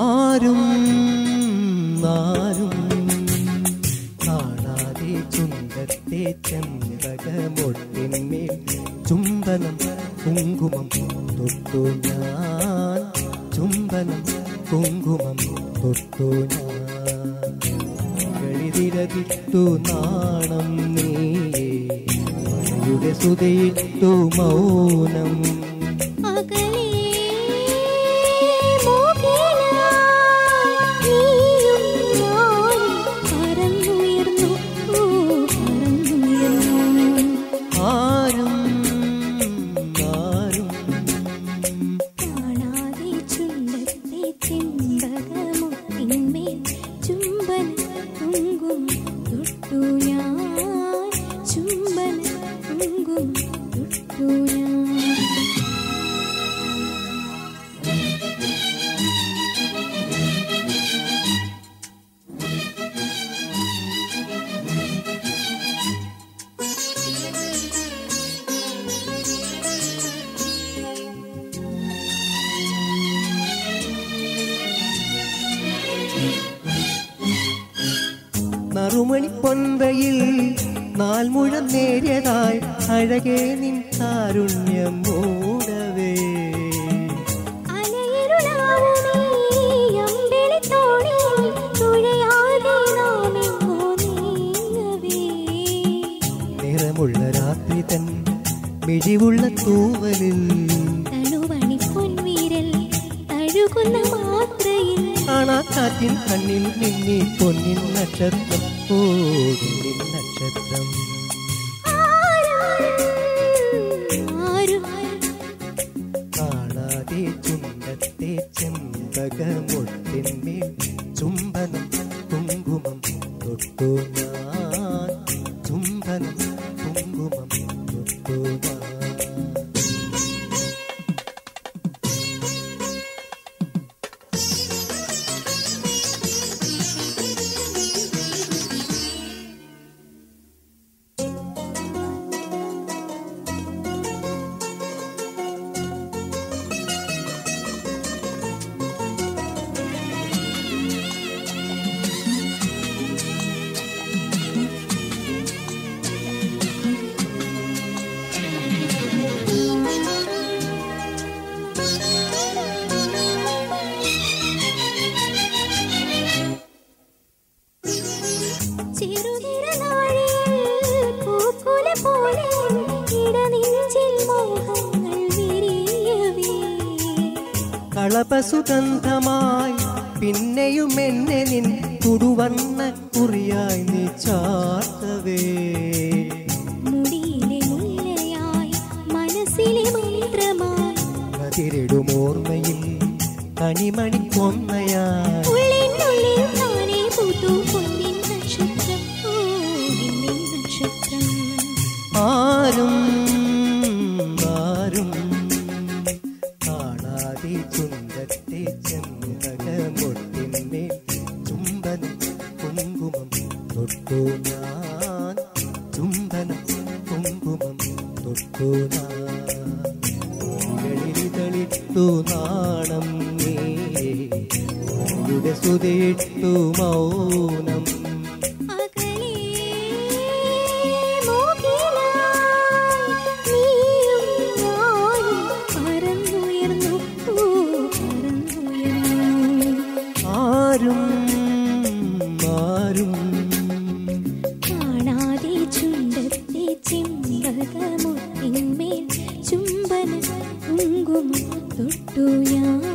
ആരും ആരും കാണാതെ ചുണ്ടത്തെ ചെമ്പകമൊട്ടിന്മേൽ ചുംബനം കുങ്കുമം തൊട്ടു ഞാൻ. ചുംബനം കുങ്കുമം തൊട്ടു ഞാൻ. കളിതിരതിട്ടു നാണം നീ മഴയുടെ സുതയിട്ടു മൗനം. നറുമണി പൊൻവയിൽ നാൽമുഴം നേരിയതായി അഴകേ നിൻ കാരുണ്യം മൂടവേ. നിറമുള്ള രാത്രി തൻ മിഴിവുള്ള തൂവലിൽ മാത്രയിൽ കാണാക്കാറ്റിൻ കണ്ണിൽ നിന്നി പൊന്നിൻ നക്ഷത്രം നിന്നിൻ നക്ഷത്രം. കാണാതെ ചുണ്ടത്തെ ചെമ്പകമൊട്ടിന്മേൽ ചുംബനം കുങ്കുമം തൊട്ടു ഞാൻ. ചുംബനം കുങ്കുമം തൊട്ടു ഞാൻ. കളപസുഗന്ധമായി പിന്നെയും എന്നെ നിൻ കുടുവന്ന കുറിയായി നീ ചാർത്തവേ. മുടിയിലെ മുല്ലയായി മനസ്സിലെ മന്ത്രമായി കതിരിടുമോർമ്മയിൽ കണിമണി തൊട്ടു നാണം നീ. സുതിട്ടു മൗനം. ആരും ആരും தொட்டு யார்